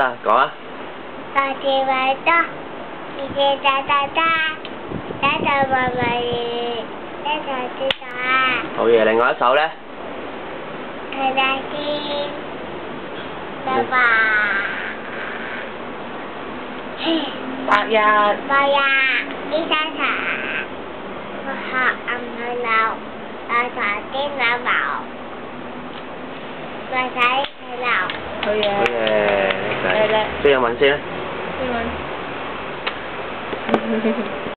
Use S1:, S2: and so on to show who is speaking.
S1: ta có
S2: ta thì vậy đó. Thì ta ta ta. Ta ta ta mọi người ta ta ta ta
S1: thôi giờ lại ngó sổ đó.
S2: Ta ta ừ. đi ba ba
S3: ba ya
S2: ba ya đi ta ta họ ăn hơi lâu ta ta đi ra vào ta thấy hơi lâu
S3: thôi à.
S1: À
S3: lại.
S1: Bây giờ mình xe.
S3: Bây giờ bắn.